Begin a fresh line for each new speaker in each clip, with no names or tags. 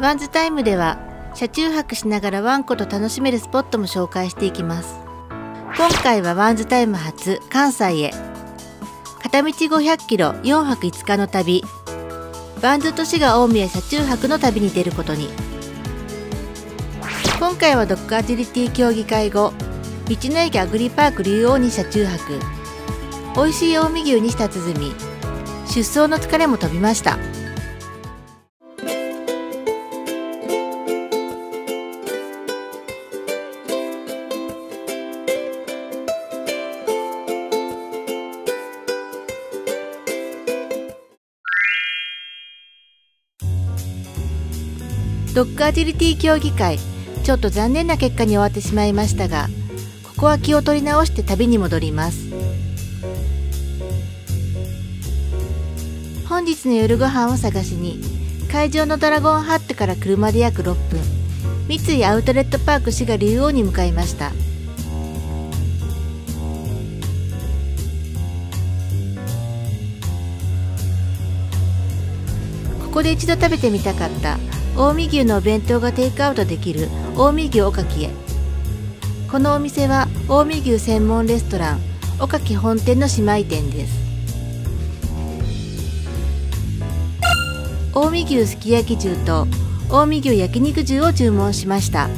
ワンズタイムでは車中泊しながらワンコと楽しめるスポットも紹介していきます。今回はワンズタイム初関西へ。片道500キロ4泊5日の旅。バンズ都市が大宮車中泊の旅に出ることに。今回はドッグアジリティ協議会後道の駅アグリパーク竜王に車中泊。美味しい近江牛に舌鼓。出走の疲れも飛びました。ドッグアジリティ協議会。ちょっと残念な結果に終わってしまいましたがここは気を取り直して旅に戻ります。本日の夜ご飯を探しに会場のドラゴンハットから車で約6分三井アウトレットパーク滋賀竜王に向かいました。ここで一度食べてみたかった。近江牛のお弁当がテイクアウトできる近江牛おかきへ。このお店は近江牛専門レストランおかき本店の姉妹店です。近江牛すき焼き重と近江牛焼肉重を注文しました。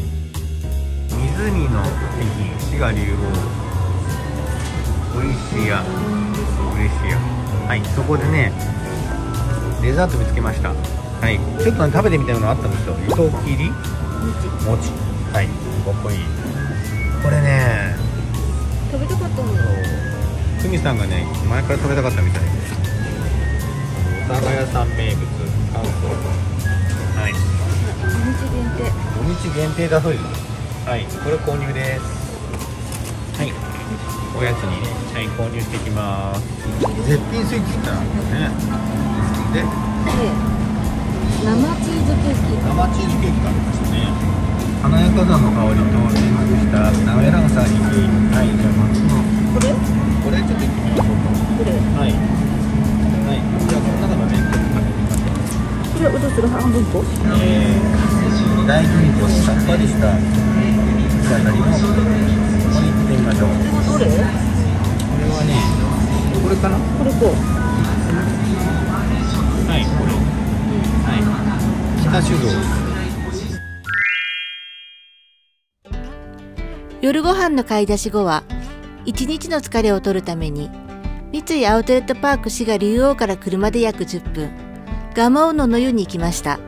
湖の駅滋賀竜王おいしいや嬉しいや。はいそこでねデザート見つけました。はい。ちょっと、ね、食べてみたいのがあったんですよ。糸切り？餅はい。かっこいい。これね。
食べたかったの
久美さんがね前から食べたかったみたい。ですお魚屋さん名物乾燥。はい。
土日限定。
土日限定だそうです。はい。これ購入です。はい。おやつにはい。購入していきます。絶品スイーツってなんだよね。で
生チーズケーキ。
生チーズケーキがありましたね。華やかさの香りとミックスした。滑らかさにはい。じゃあ松の
これ
これちょっといってみましょう
これ？
かはいはいじゃあこの中の麺と
これはうどする半分こ
えー、大豆とさっぱりした仕上がりのこれいってみましょう
どれ
これはねこれかな
これこう
はい北酒造
夜ご飯の買い出し後は一日の疲れを取るために三井アウトレットパーク滋賀竜王から車で約10分蒲生野の湯に行きました。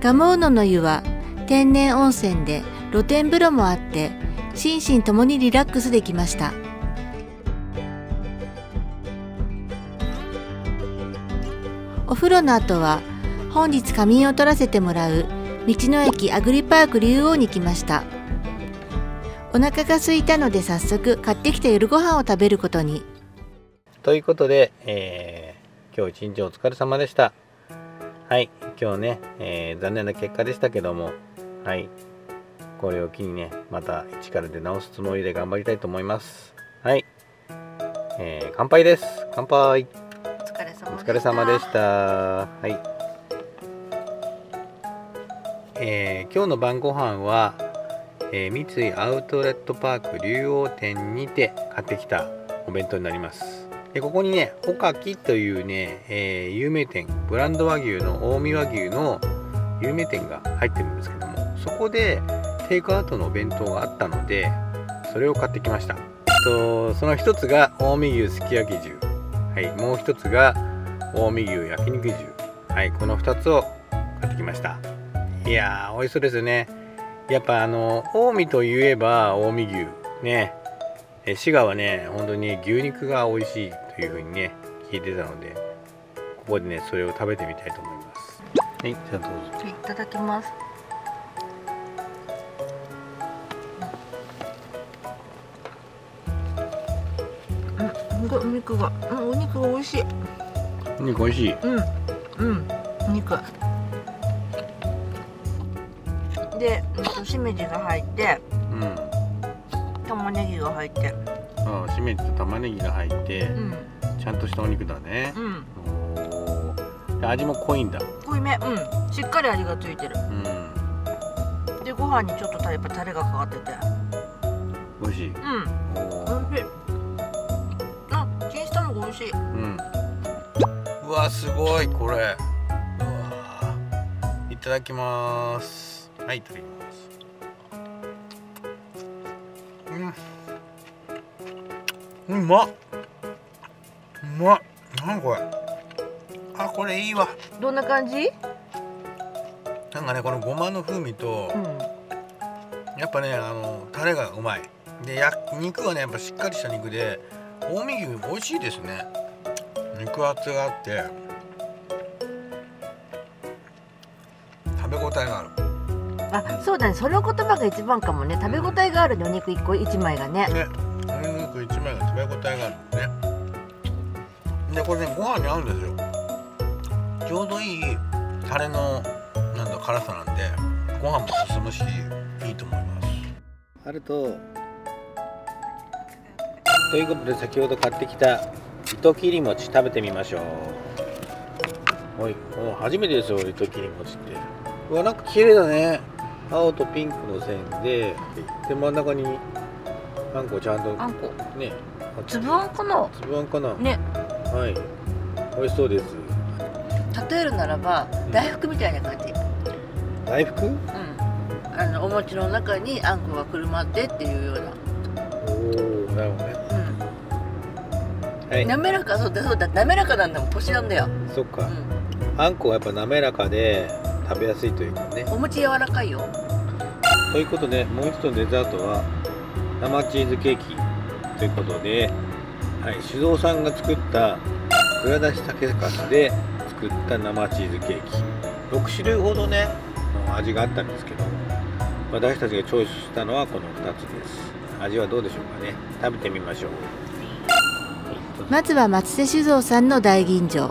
蒲生野の湯は天然温泉で露天風呂もあって心身ともにリラックスできました。お風呂の後は本日仮眠を取らせてもらう道の駅アグリパーク竜王に来ました。お腹が空いたので早速買ってきた夜ご飯を食べることに。
ということで、えー、今日一日お疲れ様でした。はい今日ね、えー、残念な結果でしたけどもはいこれを機にねまた一から出直すつもりで頑張りたいと思います。はい、えー、乾杯です。乾杯。
疲れ様
お疲れ様でした。はい。えー、今日の晩ご飯は、えー、三井アウトレットパーク竜王店にて買ってきたお弁当になります。でここにねおかきというね、えー、有名店ブランド和牛の近江和牛の有名店が入ってるんですけどもそこでテイクアウトのお弁当があったのでそれを買ってきました。とその一つが近江牛すき焼き重。はいもう一つが近江牛焼肉重はいこの2つを買ってきました。いやー美味しそうですよね。やっぱあの近江といえば近江牛。ね。え滋賀はね本当に牛肉が美味しいというふうにね聞いてたのでここでねそれを食べてみたいと思います。はいじゃあどうぞ。
いただきます。うん、お肉が、うん、お肉が美味しい。
お肉美味しい。
うん、うん、お肉。で、しめじが入って、
うん。
玉ねぎが入って、
あしめじと玉ねぎが入って。
うん、
ちゃんとしたお肉だね。
うん、
おー。味も濃いんだ。
濃いめ。うん。しっかり味がついてる。
うん。
でご飯にちょっとやっぱタレがかかってて。
美味しい。
うん。美味しい。あチンしたのが美味しい。
うん。うわすごいこれ。いただきます。はいいただきます。うん。うまっ。うまっ。なんこれ。あこれいいわ。
どんな感じ？
なんかねこのごまの風味と
うん。
やっぱねあのタレがうまい。でや肉はねやっぱしっかりした肉で近江牛美味しいですね。肉厚があって食べ応えがある。
あそうだね。その言葉が一番かもね。食べ応えがあるね。お肉一個一枚がね。
ね。お肉一枚が食べ応えがある。ね。でこれねご飯に合うんですよ。ちょうどいいタレのなんだ辛さなんでご飯も進むしいいと思います。あるとということで先ほど買ってきた糸切り餅食べてみましょう。おいお初めてですよ糸切り餅って。うわなんか綺麗だね。青とピンクの線でで真ん中にあんこちゃんと
あんこ。
ね。
粒あんかな
粒あんかな、
ね。
はい。美味しそうです。
例えるならば大福みたいな感じ。
大福？
うん。あのお餅の中にあんこがくるまってっていうような。
おおなるほどねはい。
滑らかそうだそうだ。滑らかなんだもん腰なんだよ、
そっか、
うん、
あんこはやっぱ滑らかで食べやすいというかね。
お餅柔らかいよ。
ということでもう一つのデザートは生チーズケーキということで、はい、酒造さんが作った蔵出し酒粕で作った生チーズケーキ。6種類ほどね味があったんですけど私たちがチョイスしたのはこの2つです。味はどうでしょうかね。食べてみましょう
まずは松瀬酒造さんの大吟醸。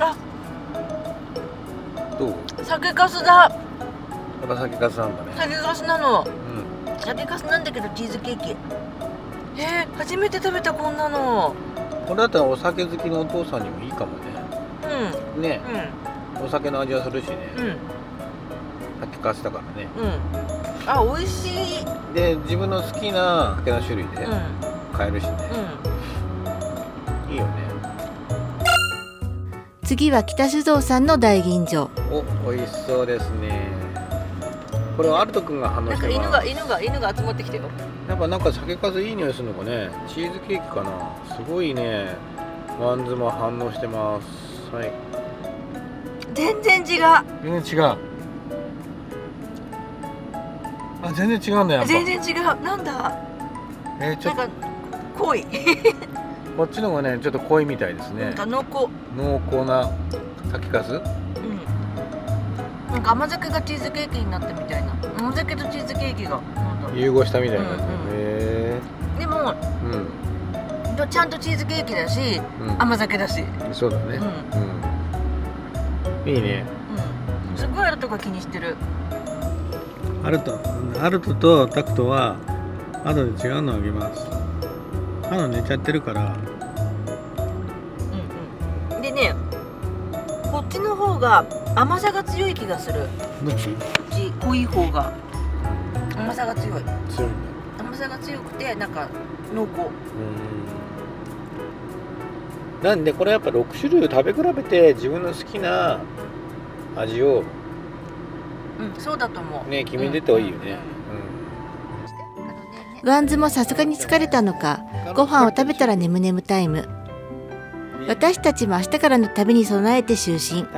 あ
どう？
酒粕だ。
やっぱ酒粕なんだね。
酒粕なの。
うん。
酒粕なんだけどチーズケーキ。えー、初めて食べたこんなの。
これだったらお酒好きのお父さんにもいいかもね。
うん。
ね。
う
お酒の味はするしね。
ん。うん
酒粕だからね。
うん。あ美味しい。
で自分の好きな酒の種類で
うん。
買えるしね、
うん
いいよね。
次は北酒造さんの大吟醸。
お美味しそうですね。これはアルト君が反応
なんか
してます。
犬が犬が犬が集まってきてよ。
やっぱなんか酒粕いい匂いするのかね。チーズケーキかな。すごいね。ワンズも反応してます。はい。
全然違う。
全然違う。あ全然違うんだよやっぱ。
全然違う。なんだ？
えーちょっ
なんか濃い。
とこっちの方がねちょっと濃いみたいですね。
なんか濃厚。
濃厚な酒粕
うん。なんか甘酒がチーズケーキになったみたいな。甘酒とチーズケーキが。
融合したみたいな感じ、
うんうん。
へ
でも
え
ちゃんとチーズケーキだし
うん、うん、
甘酒だし。
そうだね。うん、いいね。
うん。すごいあるとこ気にしてる。
アルトアルトとタクトは後で違うのあげますあの寝ちゃってるから。
うんうん。でねこっちの方が甘さが強い気がする。
どっち？
こっち濃い方が。甘さが強い。
強いん
甘さが強くてなんか濃厚。
だなんでこれやっぱ6種類を食べ比べて自分の好きな味を
うんそうだと思う。
ね決めてった方がいいよね、
ワンズもさすがに疲れたのか。ご飯を食べたら眠眠タイム。私たちも明日からの旅に備えて就寝。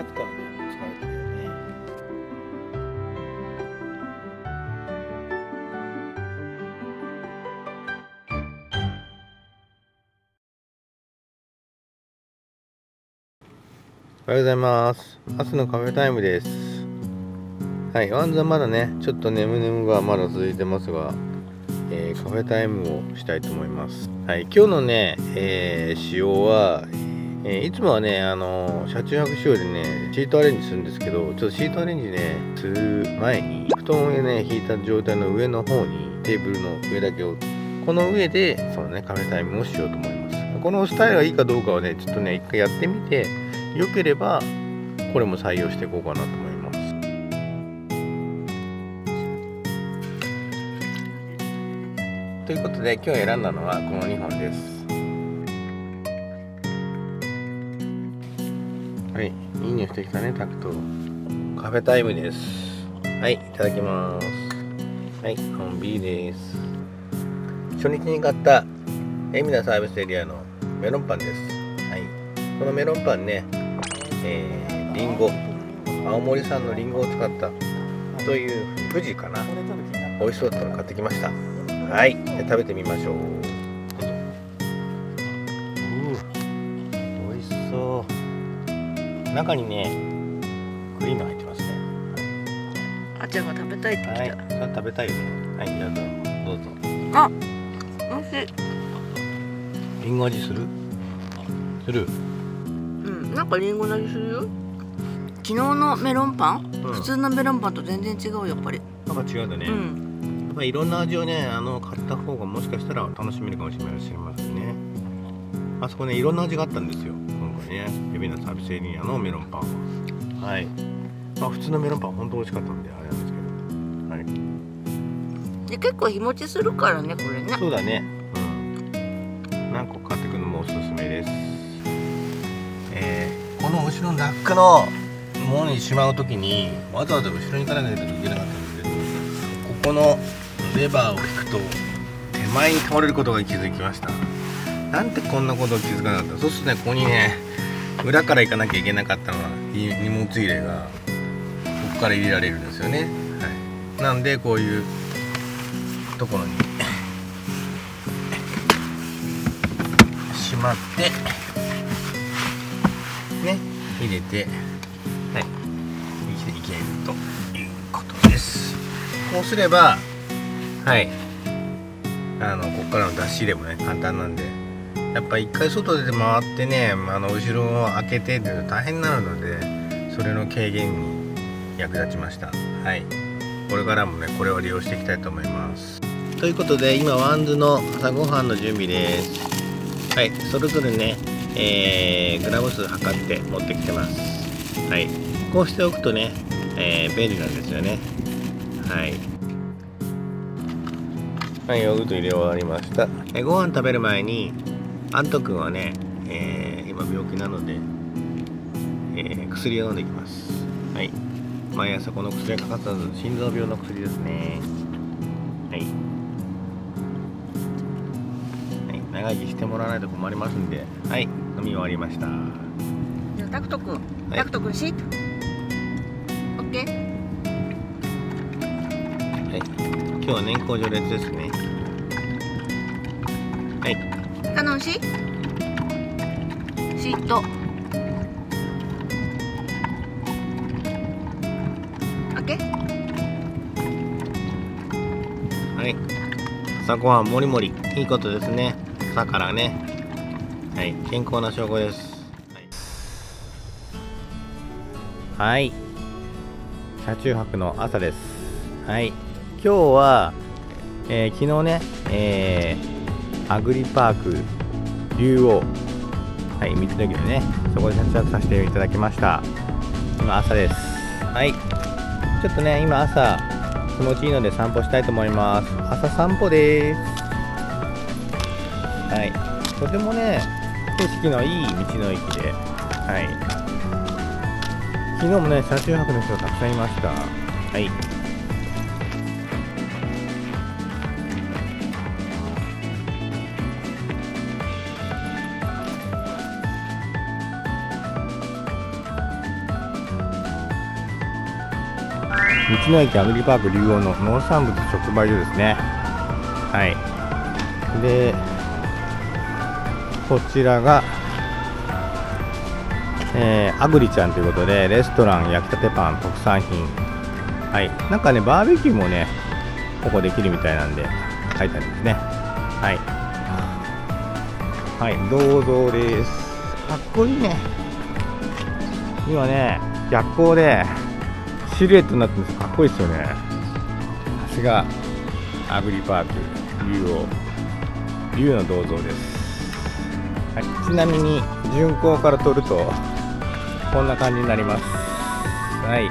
おはようございます。朝のカフェタイムです。はいワンズはまだねちょっと眠々がまだ続いてますが、えーカフェタイムをしたいと思います。はい。今日のね、えー仕様はえーいつもはね、あのー車中泊仕様でね、シートアレンジするんですけど、ちょっとシートアレンジね、する前に、布団をね、引いた状態の上の方に、テーブルの上だけを、この上で、そのね、カフェタイムをしようと思います。このスタイルがいいかどうかはね、ちょっとね、一回やってみて、良ければこれも採用していこうかなと思います。ということで今日選んだのはこの2本です。はいいい匂いしてきたねタクト。カフェタイムです。はいいただきます。はい本 B です。初日に買った海老名サービスエリアのメロンパンです。はいこのメロンパンねえー、リンゴ。青森産のリンゴを使ったという富士かな。美味しそうだったの買ってきました。はい。食べてみましょう。どうぞう美味しそう。中にねクリーム入ってますね。
あちゃんが食べたいって
はい。食べたいよね。はいじゃあどうぞ。
た、あ美味しい。
リンゴ味する？する？
うん。なんかリンゴの味するよ。昨日のメロンパン、
うん。
普通のメロンパンと全然違うやっぱり。
なんか違うんだね、
うん
まあ、いろんな味をねあの買った方がもしかしたら楽しめるかもしれませんね。あそこねいろんな味があったんですよ。今回ね海老名サービスエリアのメロンパン。ははい。まあ普通のメロンパン本当美味しかったんであれなんですけど。はい。
で結構日持ちするからねこれね。
そうだね。うん。何個買ってくのもおすすめです。えーこの後ろのラックのものにしまうときにわざわざ後ろに行かなきゃいけなかったんです。けどここのレバーを引くと手前に倒れることが気づきました。なんてこんなことを気づかなかった。そうするとねここにね裏から行かなきゃいけなかったのは荷物入れがここから入れられるんですよね、はい、なんでこういうところにしまってね入れてはい。生きていけるということです。こうすればはい。あのここからの出し入れもね簡単なんで。やっぱ一回外で回ってねあの後ろを開けてっていうの大変になるのでそれの軽減に役立ちました。はい。これからもねこれを利用していきたいと思います。ということで今ワンズの朝ごはんの準備です。はい。それぞれね、えーグラム数測って持ってきてます。はい。こうしておくとね、えー便利なんですよね。はい。はいヨーグルト入れ終わりました。えご飯食べる前にアント君はね、えー今病気なので、えー薬を飲んでいきます。はい。毎朝この薬がかかったの心臓病の薬ですね。はい、はい、長生きしてもらわないと困りますんではい。飲み終わりました。
じゃあタクト君、
はい。
タクト君シート。オッケー。
はい。今日は年功序列ですねはい
カノンシートオッケー
はい。朝ごはんもりもり。いいことですね。朝からね。はい。健康な証拠です。はい、はい、車中泊の朝です。はい。今日は、えー昨日ね、えーアグリパーク竜王はい道の駅でねそこで撮影させていただきました。今朝です。はい。ちょっとね今朝気持ちいいので散歩したいと思います。朝散歩です。はい。とてもね景色のいい道の駅で。はい。昨日もね車中泊の人がたくさんいました。はい。道の駅アグリパーク竜王の農産物直売所ですね。はい。でこちらが、えーアグリちゃんということでレストラン焼きたてパン特産品。はい。なんかねバーベキューもねここできるみたいなんで書いてありますね。はい。はい。銅像です。かっこいいね。今ね逆光でシルエットになってるんです。かっこいいですよね。さすがアグリパーク。竜王。竜の銅像です、はい、ちなみに巡航から撮るとこんな感じになります。はい。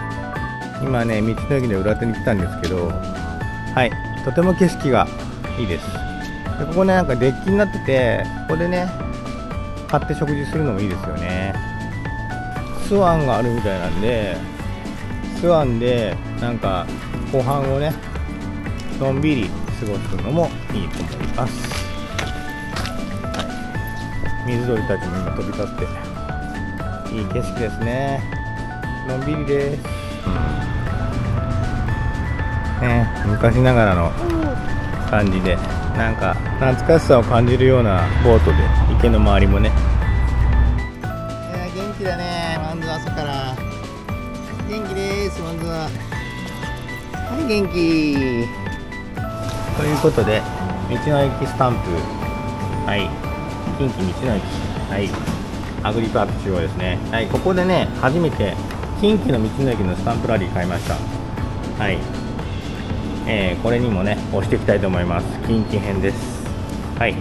今ね道の駅の裏手に来たんですけどはい。とても景色がいいです。でここねなんかデッキになっててここでね買って食事するのもいいですよね。スワンがあるみたいなんでスワンでなんか後半をねのんびり過ごすのもいいと思います、はい、水鳥たちも今飛び立っていい景色ですね。のんびりです、ね、昔ながらの感じでなんか懐かしさを感じるようなボートで池の周りもね元気。ということで道の駅スタンプ。はい。近畿道の駅。はい。アグリパーク中央ですね。はい。ここでね初めて近畿の道の駅のスタンプラリー買いました。はい。えー、これにもね押していきたいと思います。近畿編です。はい。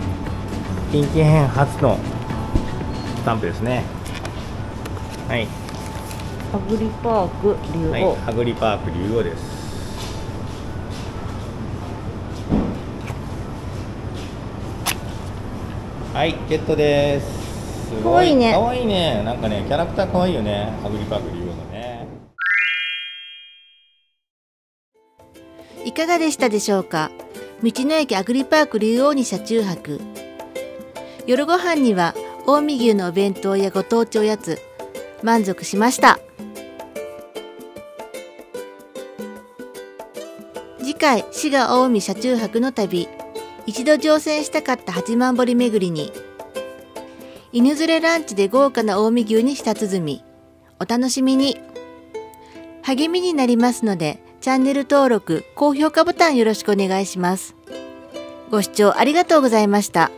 近畿編初のスタンプですね。はい。
ハグリパーク竜王、はい、
ハグリパーク竜王ですはいゲットです。す
ごい。いいね。
かわいいね。なんかねキャラクターかわいいよね。ハグリパーク竜王の
いかがでしたでしょうか？道の駅アグリパーク竜王に車中泊。夜ご飯には近江牛のお弁当やご当地おやつ満足しました。次回滋賀近江車中泊の旅一度乗船したかった八幡堀巡りに犬連れランチで豪華な近江牛に舌鼓お楽しみに励みになりますのでチャンネル登録、高評価ボタンよろしくお願いします。ご視聴ありがとうございました。